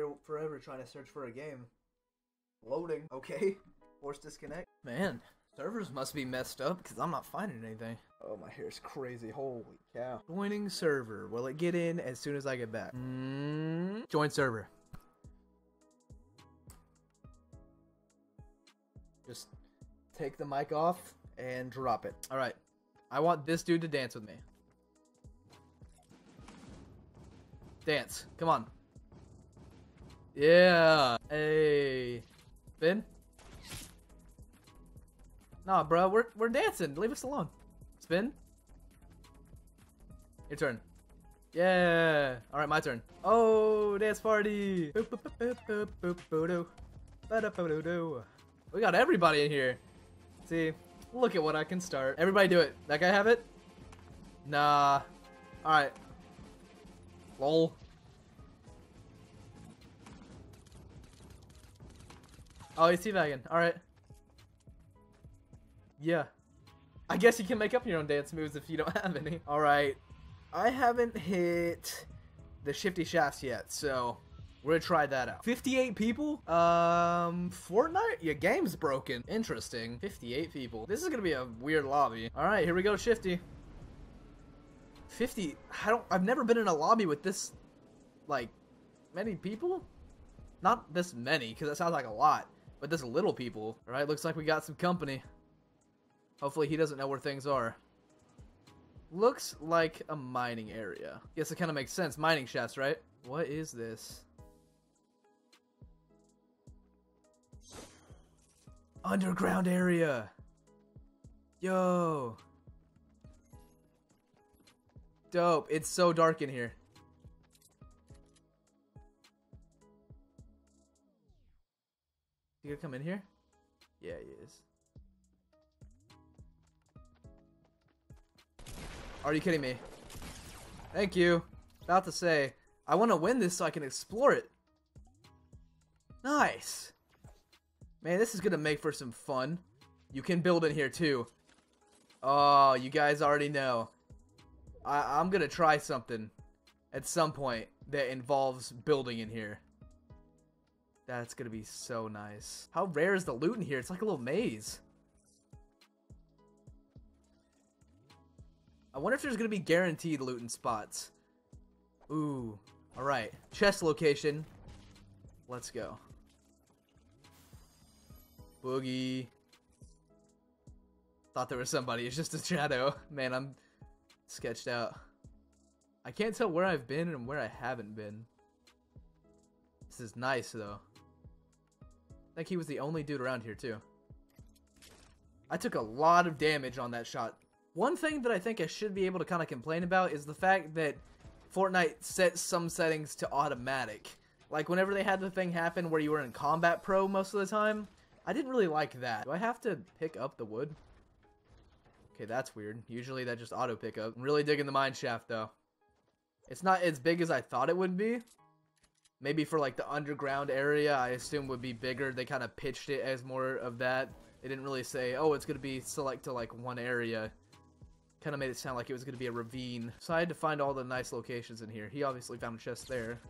here forever trying to search for a game. Loading. Okay. Force disconnect. Man, servers must be messed up because I'm not finding anything. Oh, my hair's crazy. Holy cow. Joining server. Will it get in as soon as I get back? Mm, join server. Just take the mic off and drop it. All right. I want this dude to dance with me. Dance. Come on. Yeah. Hey. Finn? Nah, bro. We're, we're dancing. Leave us alone. Spin. Your turn. Yeah. All right, my turn. Oh, dance party. We got everybody in here. See, look at what I can start. Everybody do it. That guy have it? Nah. All right. Lol. Oh, he's teabagging. All right. Yeah. I guess you can make up your own dance moves if you don't have any. All right. I haven't hit the shifty shafts yet, so we're gonna try that out. 58 people? Um, Fortnite? Your game's broken. Interesting. 58 people. This is gonna be a weird lobby. All right, here we go, shifty. 50. I don't. I've never been in a lobby with this, like, many people. Not this many, because that sounds like a lot. But this little people. All right, looks like we got some company. Hopefully he doesn't know where things are. Looks like a mining area. Guess it kind of makes sense. Mining shafts, right? What is this? Underground area. Yo. Dope. It's so dark in here. Come in here? Yeah, he is. Are you kidding me? Thank you. About to say, I want to win this so I can explore it. Nice. Man, this is going to make for some fun. You can build in here too. Oh, you guys already know. I I'm going to try something at some point that involves building in here. That's to be so nice. How rare is the loot in here? It's like a little maze. I wonder if there's to be guaranteed looting spots. Ooh. Alright. Chest location. Let's go. Boogie. Thought there was somebody. It's just a shadow. Man, I'm sketched out. I can't tell where I've been and where I haven't been. This is nice, though. I think he was the only dude around here, too. I took a lot of damage on that shot. One thing that I think I should be able to kind of complain about is the fact that Fortnite sets some settings to automatic. Like whenever they had the thing happen where you were in combat pro most of the time, I didn't really like that. Do I have to pick up the wood? Okay, that's weird. Usually that just auto pick up. I'm really digging the mine shaft though. It's not as big as I thought it would be. Maybe for like the underground area, I assume would be bigger. They kind of pitched it as more of that. They didn't really say, oh, it's going to be select to like one area. Kind of made it sound like it was going to be a ravine. So I had to find all the nice locations in here. He obviously found a chest there.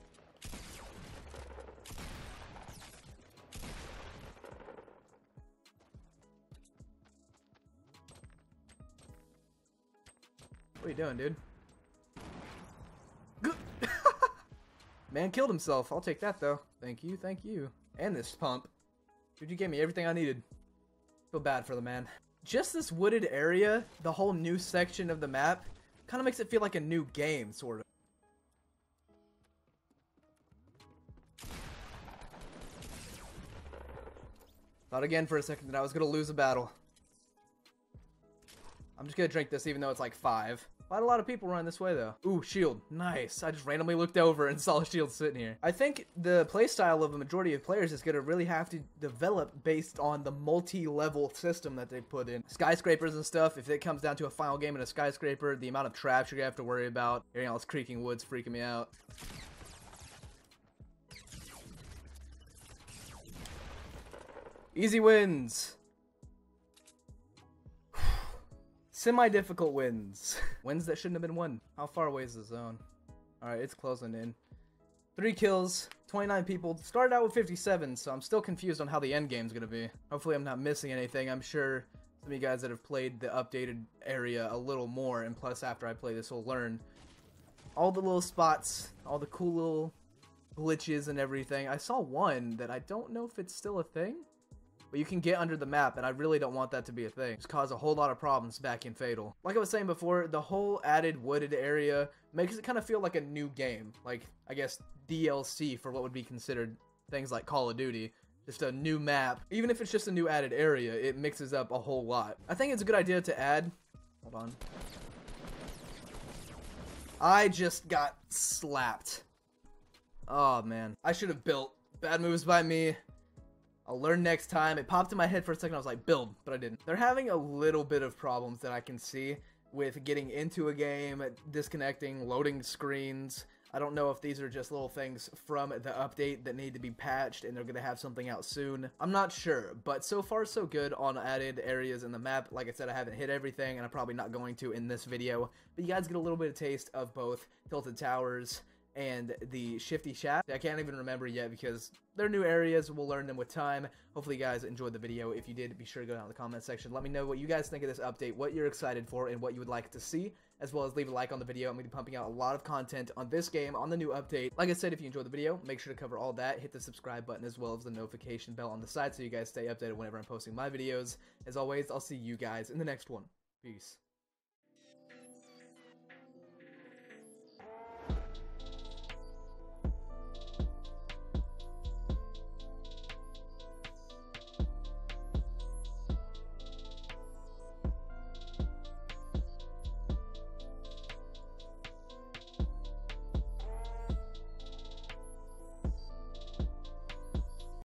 What are you doing, dude? Man killed himself. I'll take that, though. Thank you, thank you. And this pump. Dude, you gave me everything I needed. Feel bad for the man. Just this wooded area, the whole new section of the map, kind of makes it feel like a new game, sort of. Thought again for a second that I was going to lose a battle. I'm just to drink this even though it's like 5. Not a lot of people run this way though. Ooh, shield. Nice. I just randomly looked over and saw a shield sitting here. I think the playstyle of a majority of players is to really have to develop based on the multi-level system that they put in. Skyscrapers and stuff, if it comes down to a final game in a skyscraper, the amount of traps you're to have to worry about. Hearing all this creaking wood's freaking me out. Easy wins. Semi-difficult wins. wins that shouldn't have been won. How far away is the zone? Alright, it's closing in. Three kills, 29 people. Started out with 57, so I'm still confused on how the end game's gonna be. Hopefully I'm not missing anything. I'm sure some of you guys that have played the updated area a little more, and plus after I play this will learn all the little spots, all the cool little glitches and everything. I saw one that I don't know if it's still a thing, but you can get under the map, and I really don't want that to be a thing. It's caused a whole lot of problems back in Fatal. Like I was saying before, the whole added wooded area makes it kind of feel like a new game. Like, I guess, DLC for what would be considered things like Call of Duty. Just a new map. Even if it's just a new added area, it mixes up a whole lot. I think it's a good idea to add... Hold on. I just got slapped. Oh, man. I should have built. Bad moves by me. I'll learn next time. It popped in my head for a second. I was like, build, but I didn't. They're having a little bit of problems that I can see with getting into a game, disconnecting, loading screens. I don't know if these are just little things from the update that need to be patched and they're going to have something out soon. I'm not sure, but so far so good on added areas in the map. Like I said, I haven't hit everything and I'm probably not going to in this video, but you guys get a little bit of taste of both Tilted Towers and the Shifty Shaft. I can't even remember yet because they're new areas. We'll learn them with time. Hopefully you guys enjoyed the video. If you did, be sure to go down in the comment section. Let me know what you guys think of this update, what you're excited for, and what you would like to see, as well as leave a like on the video. I'm going to be pumping out a lot of content on this game, on the new update. Like I said, if you enjoyed the video, make sure to cover all that. Hit the subscribe button as well as the notification bell on the side so you guys stay updated whenever I'm posting my videos. As always, I'll see you guys in the next one. Peace.